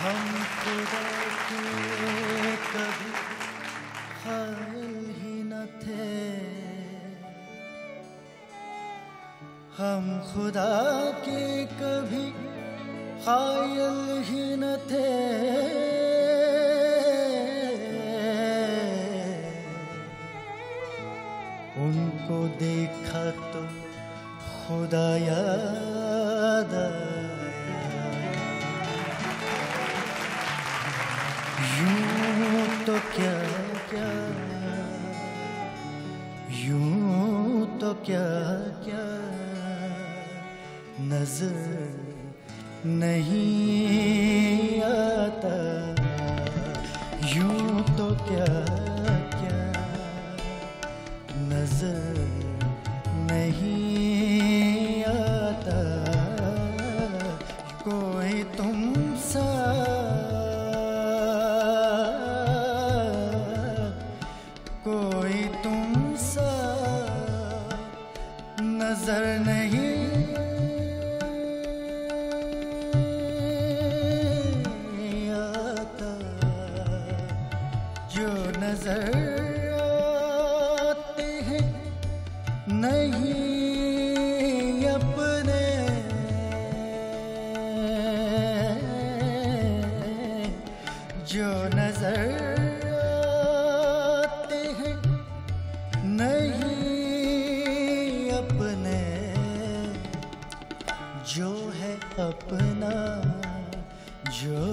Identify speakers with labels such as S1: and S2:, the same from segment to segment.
S1: हम कभी ही न थे। हम खुदा के कभी ख्याल ही न थे। उनको देखा तो खुदा याद आया तो क्या क्या? यूँ तो क्या क्या? नज़र नहीं आता। यूँ तो क्या क्या? नज़र नहीं नहीं अपने। जो नज़र आते हैं नहीं अपने। जो है अपना जो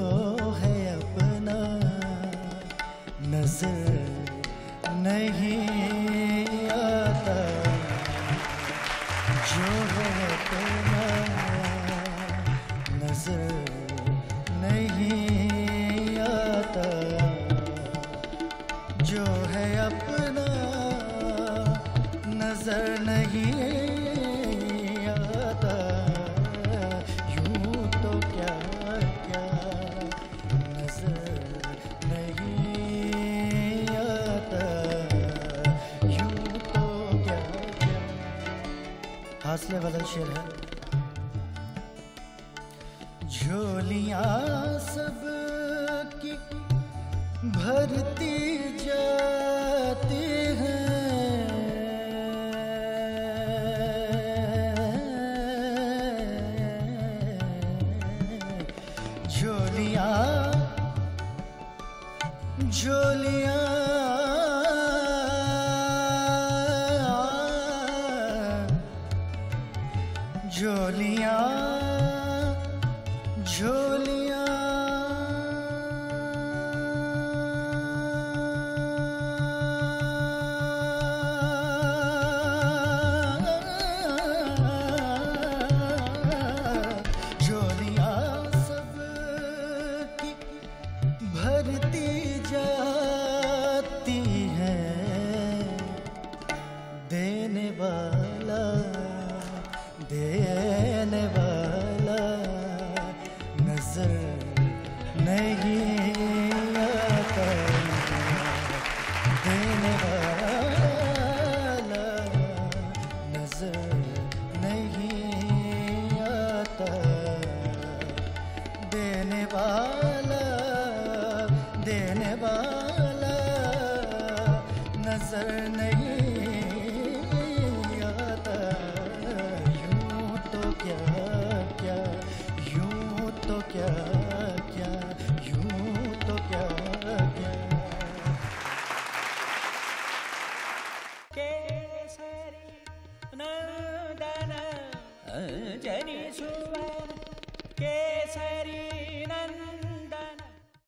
S1: नहीं आता। तो क्या क्या नज़र नहीं आता। तो क्या क्या हासले वाला शेर है। झोलियाँ सब की भरती जाती झोलियाँ। झोलिया झोलियाँ। वाला देने वाला, नज़र नहीं आता। देने वाला, नज़र नहीं आता। देने वाला देने वाला, नज़र नहीं
S2: नन्दन अजनि सु केसरी